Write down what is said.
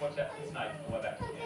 Watch out, snake. Pull that back.